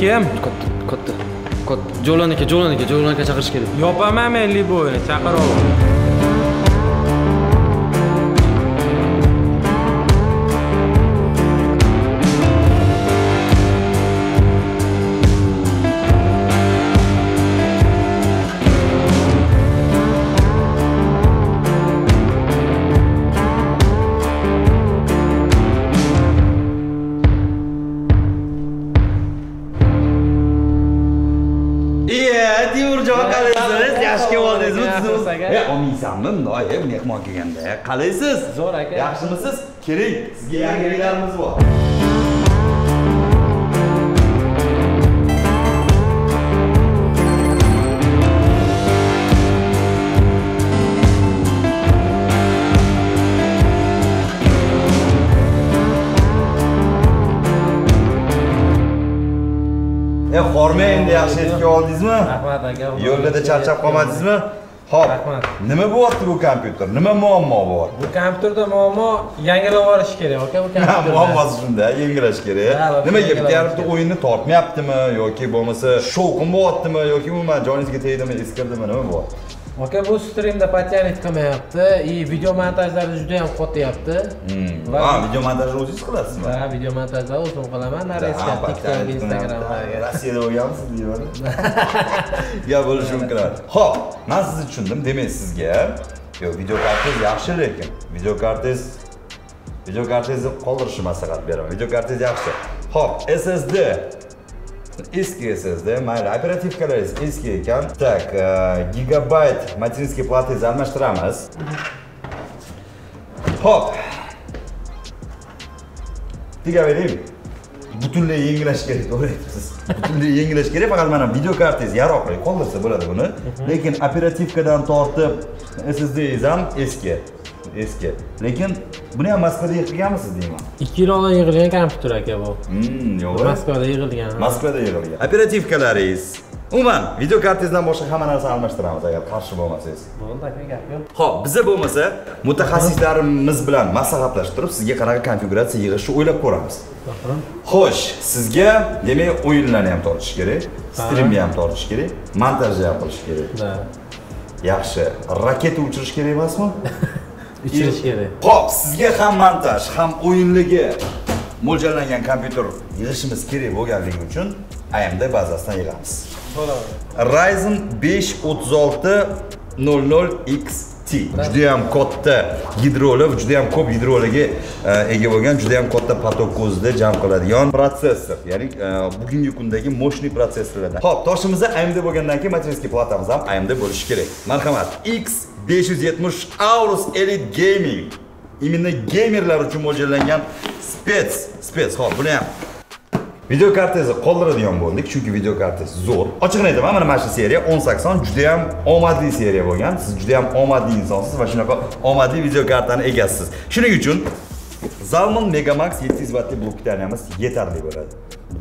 kim katta katta katta jo'lan aka aka chaqirish kerak yopaman men liboyni chaqiraver mundoq e mehmon kelganda qalaysiz. Zo'r aka. yaxshimisiz? Keling sizga yangiliklarimiz bor. E xorma endi yaxshi yetib oldingizmi? Rahmat aka. Yo'lda charchab qolmadingizmi ho'p Rahmat. nima bo'lyapti bu kompyuter? Nima muammo bor? Bu kompyuterda muammo yangilab yuborish kerak aka bu kompyuterni muammosi shunda yangilash kerak. Nimaga bitta yarimta o'yinni tortmayaptimi yoki bo'lmasa shovqin bo'lyaptimi yoki umuman joningizga tegdimi eskirdimi nima bo'lyapti aka bu strimda подтянуть qilmayapti и video montajlari juda ham qotyapti Va- ha video montajni o'zingiz qilasizmi va video montajlarni o'zim qilaman. Narezka tiktok instagramlarga rossiyada bo'lganmisiz deyman. Gap bo'lishi mumkin ho'p man sizni tushundim demak sizga yo'q video kartangiz yaxshi lekin video kartangiz video kartangizni qoldirishni maslahat beraman. Video kartangiz yaxshi ho'p ssd eski ssd mayli operativkalaringiz eski ekan так gigabayt materinskiy platangizni almashtiramiz ho'p tegaveraymi butunlay yangilash kerak to'g'ri aytibsiz butunlay yangilash kerak faqat mana video kartangiz yaroqli qoldirsa bo'ladi buni lekin operativkadan tortib ssdingiz ham eski eski. Lekin buni ham moskvada yig'ilganmisiz deyman ikki yil oldin yig'ilgan kompyuter aka bu. Hmm, yo'q moskvada yig'ilgan. Moskvada yig'ilgan. Operativkalaringiz? Umuman video kartangizdan boshqa hamma narsani almashtiramiz agar qarshi bo'lmasangiz. Bo'ldi aka gap yo'q. Ho'p biza bo'lmasa mutaxassislarimiz bilan maslahatlashib turib sizga qanaqa konfiguratsiya yig'ishni o'ylab ko'ramiz. Xo'sh sizga demak o'yinlarni ham tortish kerak strimni ham tortish kerak montajni ham qilish kerak. Yaxshi. Raketa uchirish kerak emasmi uchirish kerak ho'p sizga ham montaj ham o'yinligi. Mo'ljallangan kompyuter yig'ishimiz kerak bo'lganligi uchun AMD bazasidan yig'amiz. Ryzen 5 3600XT juda ham katta gidroli juda ham ko'p gidroliga e, ega bo'lgan juda ham katta potok ko'zida jam qiladigan protsessor ya'ni e, bugungi kundagi мощный protsessorlardan. Ho'p toshimizda AMD bo'lgandan keyin materinskiy platamiz ham AMD bo'lishi kerak. Marhamat. X 570 Aorus Elite Gaming именно geymerlar uchun mo'ljallangan spets spets ho'p buni ham video kartangizni qoldiradigan bo'ldik chunki video kartangiz zo'r ochig'ini aytaman mana mana shu seriya 1080 juda ham omadli seriya bo'lgan siz juda ham omadli insonsiz va shunaqa omadli video kartani egasisiz shuning uchun Zalman Megamax 700 wattli bloklarimiz yetarli bo'ladi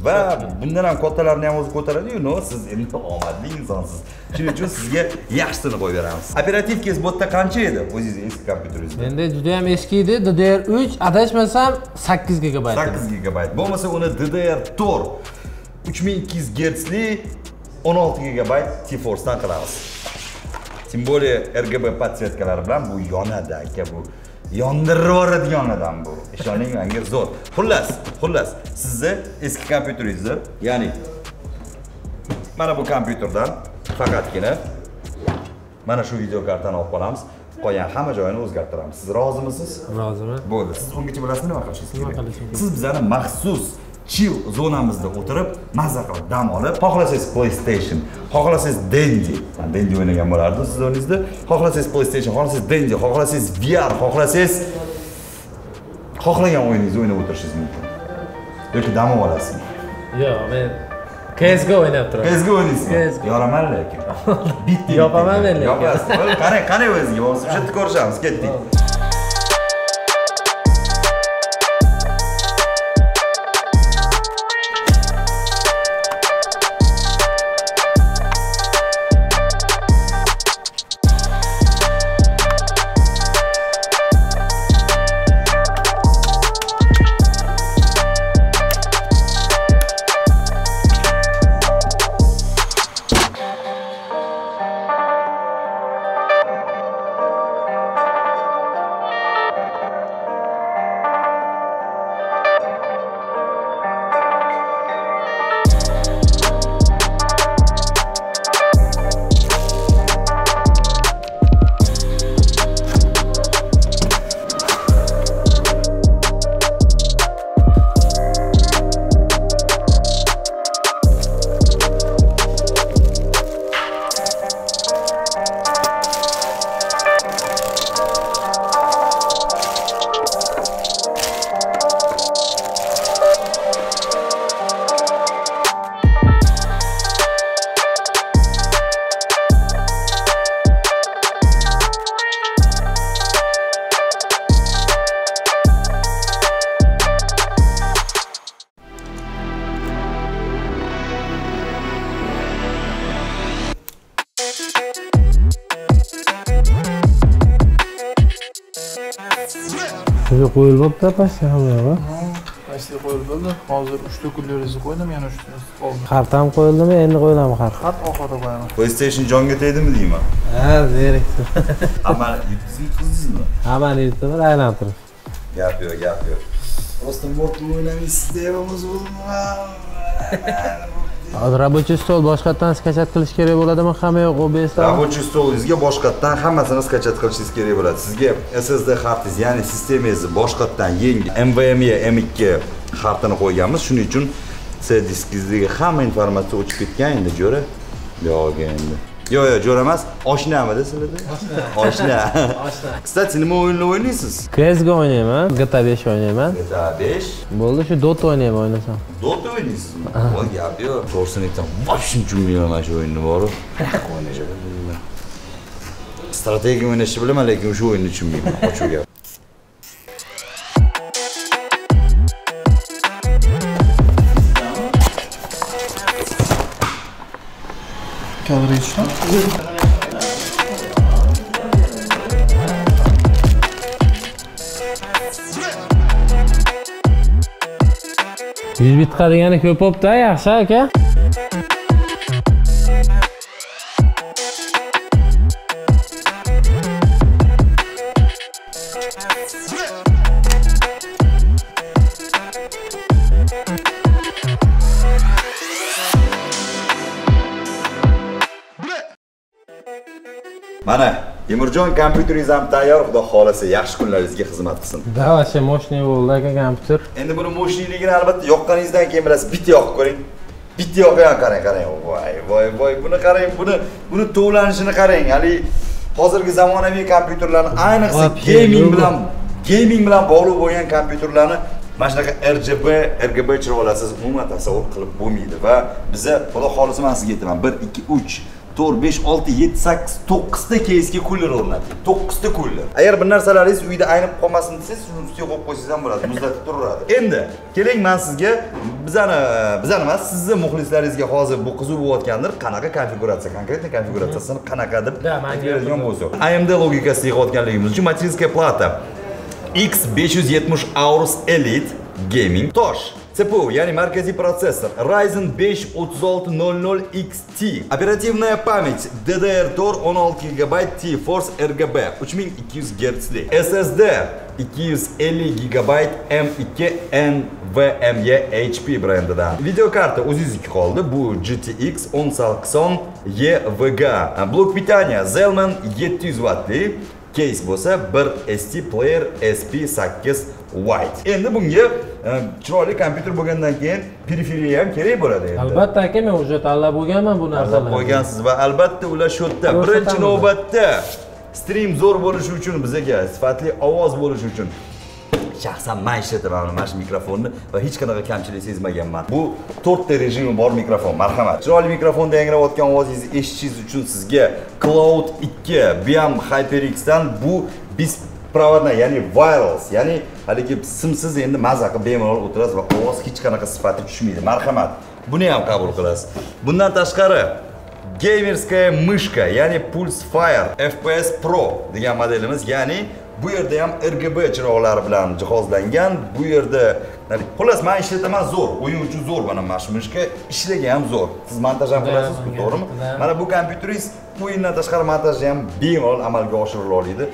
Va bundan ham kattalarini ham o'zi ko'taradi-yu, no siz endi omadli insonsiz. Shuning uchun sizga yaxshisini qo'yib beramiz. Operativkangiz bu yerda qancha edi o'zingizni eski kompyuteringizda? endi juda ham eski edi ddr3 adashmasam 8 gigabayt. 8 gigabayt. Bo'lmasa uni DDR4 3200 Hzli 16 gigabayt GeForce dan qilamiz. Тем более RGB подсветкалari bilan bu yonadi aka bu. Yondirib yuboradigan odam bu. Ishoning menga zo'r. Xullas, xullas, sizni eski kompyuteringizni, ya'ni mana bu kompyuterdan faqatgina mana shu video kartani olib qolamiz. Qolgan hamma joyini o'zgartiramiz. Siz rozimisiz? roziman Bo'ldi. Siz bungacha bilasizmi nima qilishingiz kerak? Siz bizani maxsus chill zonamizda o'tirib, mazza qilib dam olib, xohlasangiz PlayStation, xohlasangiz Dendy, man Dendy o'ynagan bo'lardim siz o'rningizda. Xohlasangiz PlayStation, xohlasangiz Dendy, xohlasangiz VR, xohlasangiz xohlagan o'yiningizni o'ynab o'tirishingiz mumkin. Yoki dam olasizmi? yo'q men CSGO o'ynab turaman CS:GO o'ynaysizmi? Yoraman lekin. Bitta. Yopaman men lekin. Yopasiz. Qarang, qarang o'zingizga, o'sha yerda ko'rishamiz, ketdik. Bo'libdi почти hamma yo'g'i. Qaysiga qo'yilib bo'ldi? Hozir 3 ta kulleringizni qo'ydim, yana 3 ta qoldi. Xart ham qo'yildimi? Endi qo'yilami xart? Xat oxirida qo'yaman. PlayStation jonga tegdimi deyman. Ha, zerikdi. Amma yulduzlik qizdingizmi? Hammani yutib aylantirib. Gap yo'q, gap yo'q. Просто mortni o'ynamaysiz deyapmiz Hozir рабочий stol boshqatdan skachat qilish kerak bo'ladimi? Hamma yo'q OBS. рабочий stolingizga boshqatdan hammasini skachat qilishingiz kerak bo'ladi. Sizga SSD xartingiz ya'ni sistemangizni boshqatdan yangi NVMe M2 xartini qo'yganmiz. Shuning uchun C diskingizdagi hamma informatsiya o'chib ketgan endi jo'ra. Yo'q endi. Yo'q, yo'q, jo'ra emas. Oshnamidi sizlarda? Oshna. Oshna. Kстати, nima o'yinlar o'ynaysiz? CS:GO o'ynayman, GTA 5 o'ynayman. GTA 5. Bo'ldi, shu Dota o'ynayman o'ynasam. Dota o'ynaysizmi? Voy gap yo'q. To'g'risini aytsam, boshim tushunmayman mana shu o'yinni boru. O'ynashga bilmayman. Strategiya o'ynashni bilaman, lekin o'sha o'yinni tushunmayman. Ochiq gap. Kadr yetishdi. Yuz bitqa degani ko'p bo'pti, yaxshi aka. Mana Temurjon kompyuteringiz ham tayyor, xudo xolasa yaxshi kunlaringizga xizmat qilsin. Да, вообще мощный bo'ldi aka kompyuter. Endi buni mo'shlikligini albatta yoqqaningizdan keyin bilasiz. Bitta yoqib ko'ring. Bitta yoqgan qarang, qarang. Voy, voy, voy, buni qarang, buni buni tovlanishini qarang. Hali hozirgi zamonaviy kompyuterlarni, ayniqsa gaming bilan gaming bilan bog'liq bo'lgan kompyuterlarni mana shunaqa RGB, RGB chiroqlarsiz umuman tasavvur qilib bo'lmaydi va biza xudo xolisa men sizga aytaman 1 2 3 4 5 6 7 8 9 ta keysga cooler o'rnating. 9 ta cooler. Agar bir narsalaringiz uyda aynib qolmasin desangiz, shuni ustiga qo'yib qo'ysangiz ham bo'ladi, muzlatib turaveradi. Endi keling men sizga bizani bizani emas, sizni muxlislaringizga hozir bu qiziq bo'layotgandir, qanaqa konfiguratsiya, konkretniy konfiguratsiyasini qanaqa deb Da, menga aytadigan bo'lsak. AMD logikasiga yig'ayotganligimiz uchun materinskaya plata X570 Aorus Elite Gaming Tosh CPU, ya'ni markaziy protsessor Ryzen 5 3600 XT Operativная память DDR4 16 GB T-Force RGB 3200 Hz SSD 250 GB M2 NVMe HP brendidan Videokarta o'zingizniki qoldi. Bu GTX 1080 EVG Blok питания Zelman 700 wattli case bo'lsa bir ST player SP8 White. Endi bunga e, chiroyli kompyuter bo'lgandan keyin periferiya ham kerak bo'ladi endi. Albatta aka, men уже tanlab bo'lganman bu Tanlab narsalarni. qo'ygansiz va albatta ular shu yerda birinchi navbatda stream zo'r bo'lishi uchun bizaga sifatli ovoz bo'lishi uchun shaxsan men ishlataman mana shu mikrofonni va hech qanaqa kamchilik sezmaganman. Bu 4 ta rejimi bor mikrofon, marhamat. Chiroyli mikrofonda yangrayotgan ovozingizni eshitishingiz uchun sizga Cloud 2 bu ham HyperX dan bu biz provodna ya'ni wireless ya'ni haligi simsiz endi maza qilib bemalol o'tirasiz va ovoz hech qanaqa sifati tushmaydi marhamat buni ham qabul qilasiz bundan tashqari gamerskaya mышка ya'ni Pulse Fire FPS Pro degan modelimiz ya'ni bu yerda ham RGB chiroqlari bilan jihozlangan. Bu yerda xullas men ishlataman zo'r o'yin uchun zo'r mana mana shu mышка ishlaga ham zo'r. Siz montaj ham qilasizku to'g'rimi? mana bu kompyuteringiz o'yindan tashqari montajni ham bemalol amalga oshirila oladi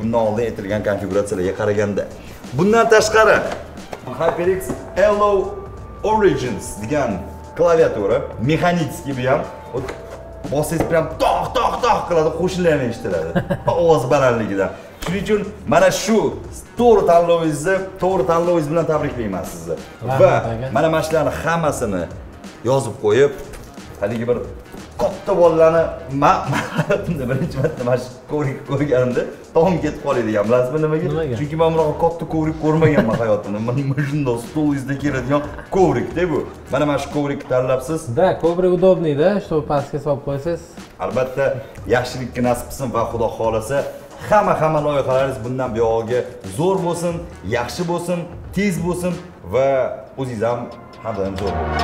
bundan oldin aytilgan konfiguratsiyalarga qaraganda. Bundan tashqari HyperX Hello Origins degan klaviatura mexanический bu ham bossangiz prям toq toq toq qiladi qo'shinlar ham eshitiladi ovoz balandligidan shuning uchun mana shu to'g'ri tanlovingizni to'g'ri tanlovingiz bilan tabriklayman sizni. Va mana mana shularni hammasini yozib qo'yib haligi bir katta bolalarni birinchi marta mana shu kovrik ko'rganimda tog'im ketib qolay degan bilasizmi nimaga? Nimaga? chunki man bunaqa katta kovrik ko'rmaganman hayotimda. Mana shundoq stolingizda keladigan kovrikda bu. Mana mana shu kovrikni tanlabsiz. Да, коврик удобный, да, чтобы pastga solib qo'ysangiz. albatta yaxshilikka nasib qilsin va xudo xohlasa hamma hamma loyihalaringiz bundan buyog'iga zo'r bo'lsin yaxshi bo'lsin tez bo'lsin va o'zingiz ham har doim zo'r bo'ling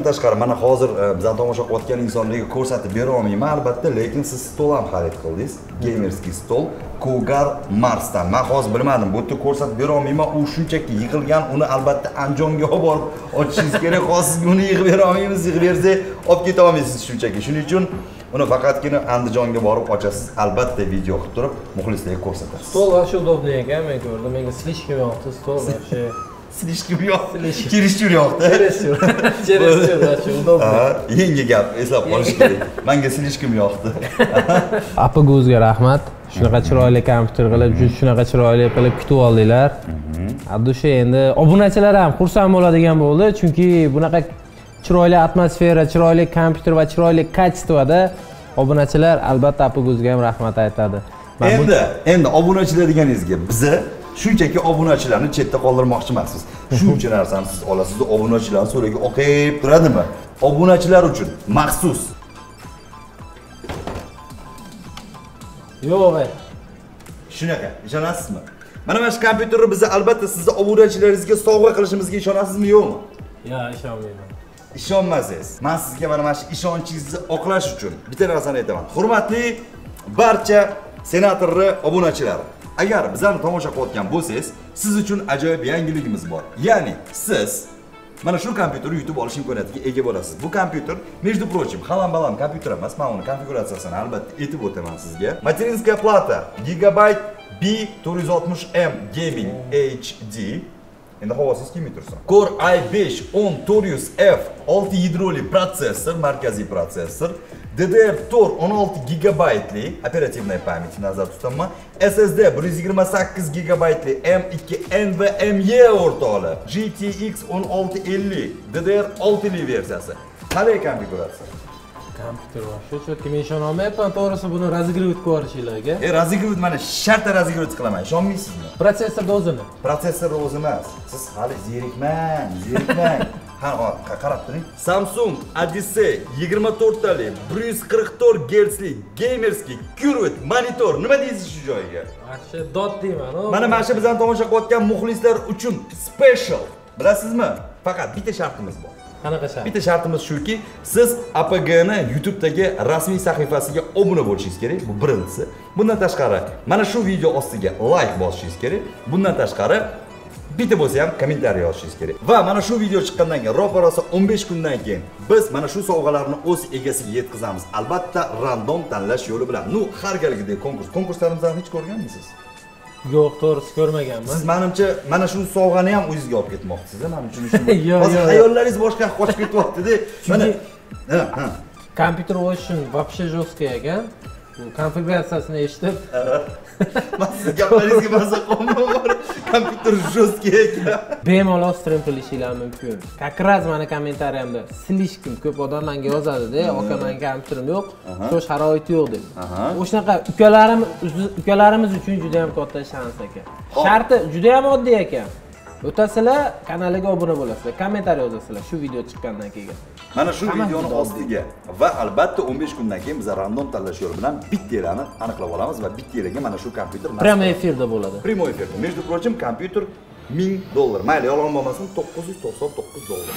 bundan tashqari mana hozir e, bizani tomosha qilayotgan insonlarga ko'rsatib bera olmayman albatta lekin siz stol ham xarid qildingiz. Gamerskiy stol kogar marsdan. Man hozir bilmadim bu yerda ko'rsatib bera olmayman u shunchaki yig'ilgan uni albatta andijonga olib borib ochishingiz kerak. Hozir sizga uni yig'ib bera olmaymiz yig'ib bersak olib keta olmaysiz shunchaki. Shuning uchun uni faqatgina andijonga borib ochasiz. Albatta video qilib turib muxlislarga ko'rsatasiz. Stol вообще удобный ekan, men ko'rdim. Menga слишком yoqdi. Stol вообще. Silishkim yo'q Silishkim. kelishuvim yo'qda Чересчур. Чересчур. Ha, yangi gap eslab qolish kerak manga silishkim yoqdi Apaguzga rahmat. Shunaqa chiroyli kompyuter qilib, shu- shunaqa chiroyli qilib kutib oldinglar. Abdusha endi obunachilar ham xursand bo'ladigan bo'ldi, chunki bunaqa chiroyli atmosfera, chiroyli kompyuter va chiroyli kачествоda obunachilar albatta Apaguzga ham rahmat aytadi. Endi endi obunachilar deganingizga biza shunchaki obunachilarni chetda qoldirmoqchi emasmiz. Shuncha narsani siz olasiz obunachilarni so'riga oqib turadimi? Obunachilar uchun maxsus. Yo'q, shunaqa ishonasizmi? Mana mana shu kompyuterni biza albatta sizni obunachilaringizga sovg'a qilishimizga ishonasizmi yo'qmi? Yo, ishonmayman. ishonmasangiz man sizga mana mana shu ishonchingizni oqlash uchun bitta narsani aytaman. Hurmatli barcha senatorni obunachilari agar bizani tomosha qilayotgan bo'lsangiz siz uchun ajoyib yangiligimiz bor ya'ni siz mana shu kompyuterni yutib olish imkoniyatiga ega bo'lasiz bu kompyuter между прочим halam balam kompyuter emas man uni konfiguratsiyasini albatta aytib o'taman sizga materinskая plata gigabayt b460m gaming hd Endi havosiz kelmay tursin. Core i5 10 Torius F 6 yadroli protsessor, markaziy protsessor, DDR4 16 gigabaytli operativная память nazarda tutaman. SSD 128 gigabaytli M2 NVMe o'rtoqli, GTX 1650 DDR6 li versiyasi. Qanday konfiguratsiya? Kompyuter вообще четко men ishonolmayapman, to'g'risi buni razigrovать qilib yuborishinglarga. E, razigrovать mana shartta razigrovать qilaman, ishonmaysizmi? Protsessorda o'zini. Protsessor o'zi emas. Siz hali zerikmang, zerikmang. Ha, ha, qa- qarab turing. Samsung Odyssey 24 tali 144 Hzli gamerskiy curved monitor. Nima deysiz shu joyiga? Вообще dot deyman. Mana mana shu bizani tomosha qilayotgan muxlislar uchun special. Bilasizmi? Faqat bitta shartimiz bor. Qanaqa shart? Bitta shartimiz shuki, siz APGni YouTube'dagi rasmiy sahifasiga obuna bo'lishingiz kerak. Bu birinchisi. Bundan tashqari, mana shu video ostiga like bosishingiz kerak. Bundan tashqari, bitta bo'lsa ham kommentariy yozishingiz kerak. Va mana shu video chiqqandan keyin, ro'parasi 15 kundan keyin biz mana shu sovg'alarni o'z egasiga yetkazamiz. Albatta, random tanlash yo'li bilan. Nu, har galgidek konkurs. Konkurslarimizni hiç ko'rganmisiz? Yo'q, to'g'risi ko'rmaganman. Siz menimcha mana shu sovg'ani ham o'zingizga olib ketmoqchisiz, men uchun. Yo'q, Hozir hayollaringiz boshqa yoqqa qochib ketyapti-da. Mana. Kompyuter o'yishim вообще жесткий ekan. Konfiguratsiyasini eshitib, Man siz gaplaringizga maza qolmayman. Kompyuter жесткий ekan. bemalol stream qilishinglar mumkin. Как раз mani kommentariyamda слишком ko'p odam menga yozadi-da, aka manga kompyuterim yo'q, shu sharoiti yo'q deb. O'shanaqa ukalarimiz ukalarimiz uchun juda ham katta shans ekan. Sharti juda ham oddiy ekan. O'tasizlar, kanaliga obuna bo'lasizlar, kommentariy yozasizlar shu video chiqqandan keyin. Mana shu videoni ostiga va albatta 15 kundan keyin biz random tanlash yo'li bilan bitterani aniqlab olamiz va bitteraga mana shu kompyuter nasib Прямо efirda bo'ladi. Primoy efirda. Между прочим, kompyuter 1000 dollar. Mayli, yolg'on bo'lmasin, 999 dollar.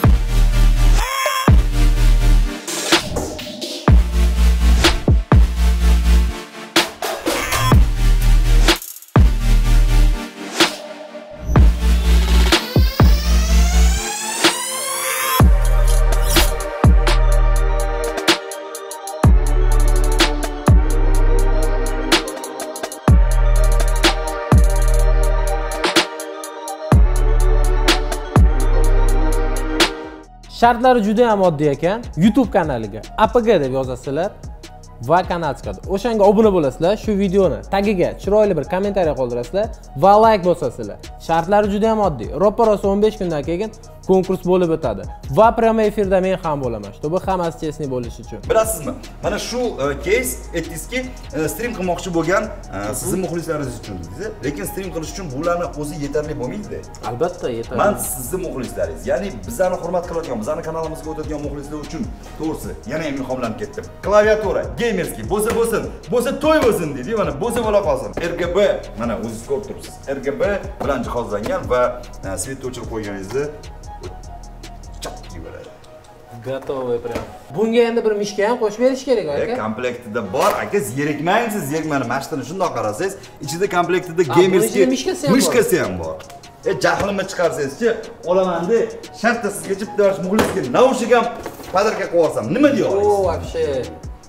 Shartlari juda ham oddiy ekan. YouTube kanaliga APG deb yozasizlar va kanal chiqadi. O'shanga obuna bo'lasizlar, shu videoni tagiga chiroyli bir kommentariy qoldirasizlar va like bosasizlar. Shartlari juda ham oddiy. Ro'parasi 15 kundan keyin konkurs bo'lib o'tadi. Va prямо efirda men ham bo'laman, чтобы hammasi chestniy bo'lishi uchun. Bilasizmi? Mana shu keys aytdingizki, e, stream qilmoqchi bo'lgan e, sizni muxlislaringiz uchun dedingiz. Lekin stream qilish uchun bularni o'zi yetarli bo'lmaydi. Albatta yetadi. Man sizni muxlislaringiz, ya'ni bizani hurmat qiladigan, bizani kanalimizga o'tadigan muxlislar uchun to'g'risi yana ham ilhomlanib ketdim. Klaviatura, gamerskiy, bo'lsa bo'lsin, bo'lsa to'y bo'lsin deydi, mana bo'lsa bo'la qolsin. RGB, mana o'zingiz ko'rib turibsiz. RGB bilan jihozlangan va e, svetni o'chirib qo'yganingizda chap deyveradi. Готовый прям. Bunga endi bir mishka ham qo'shib berish kerak E, aka. komplektida bor aka zerikmang siz zerikmani mashinani shundoq qarasangiz ichida komplektida gamerskiy mishkasi ham bor. e jahlimni chiqarsangizchi olamanda shartta sizga yosh muxlisga naushnik ham podarka qilib yuborsam nima deya olasiz вообще.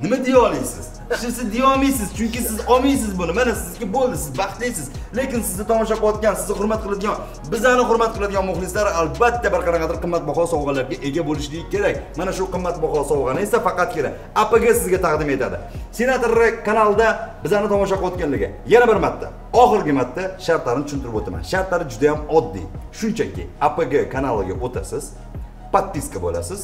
Nima deya olasiz siz deya olmaysiz chunki siz olmaysiz buni. Mana sizga bo'ldi siz baxtlisiz. Lekin sizni tomosha qilayotgan sizni hurmat qiladigan bizani hurmat qiladigan muxlislar albatta bir qanaqadir qimmatbaho sovg'alarga ega bo'lishligi kerak. Mana shu qimmatbaho sovg'ani esa faqatgina apg sizga taqdim etadi. Senator kanalida bizani tomosha qilayotganlarga yana bir marta oxirgi marta shartlarini tushuntirib o'taman. Shartlari juda ham oddiy. Shunchaki apg kanaliga o'tasiz. Podpiska bo'lasiz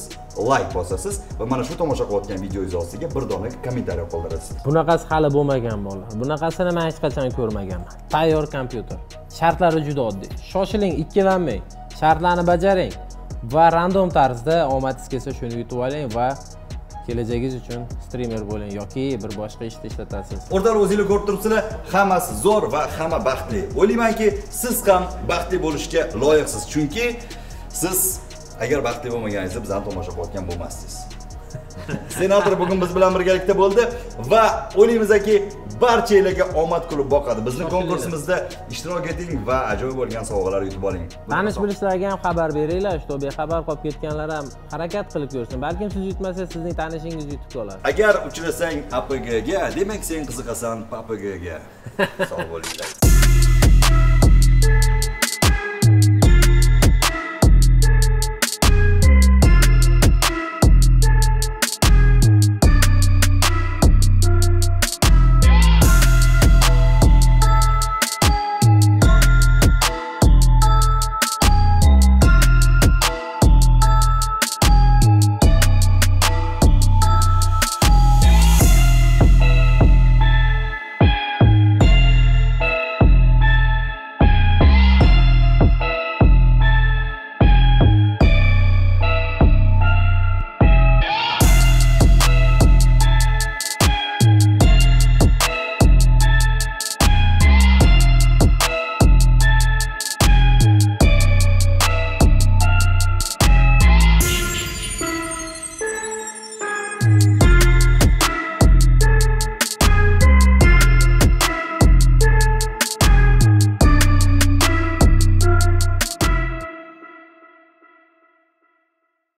layk bosasiz va mana shu tomosha qilayotgan videongiz ostiga bir dona kommentariy qoldirasiz Bunaqasi hali bo'lmagan bola. Bunaqasini men hech qachon ko'rmaganman. Tayyor kompyuter. Shartlari juda oddiy. Shoshiling, ikkilanmang. Shartlarni bajaring va random tarzda omadingiz kelsa shuni yutib oling va kelajagingiz uchun streamer bo'ling yoki bir boshqa ishda ishlatasiz. o'rtalar o'zinglar ko'rib turibsizlar hammasi zo'r va hamma baxtli o'ylaymanki siz ham baxtli bo'lishga loyiqsiz chunki siz agar baxtli bo'lmaganingizda bizani tomosha qilayotgan bo'lmasdingiz senator bugun biz bilan birgalikda bo'ldi va o'ylaymizki barchalarga omad kulib boqadi. Bizni konkursimizda ishtirok eting va ajoyib bo'lgan sovg'alar yutib oling. Tanish bilishlarga ham xabar beringlar, что bexabar qolib ketganlar ham harakat qilib ko'rsin. Balkim siz yutmasangiz sizning tanishingiz yutib qolar. agar uchrasang apgga demak sen qiziqasan papgga sog' bo'linglar